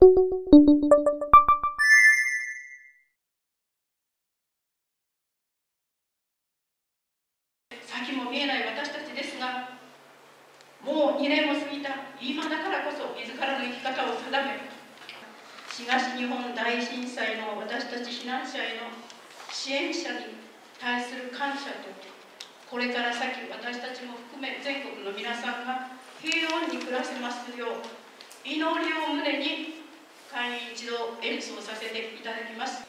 先も見えない私たちですがもう2年も過ぎた。今だからこそ自らの生き方を定め東日本大震災の私たち避難者への支援者に対する感謝とこれから先私たちも含め全国の皆さんが平穏に暮らせますよう祈りを胸に会員一同演奏させていただきます。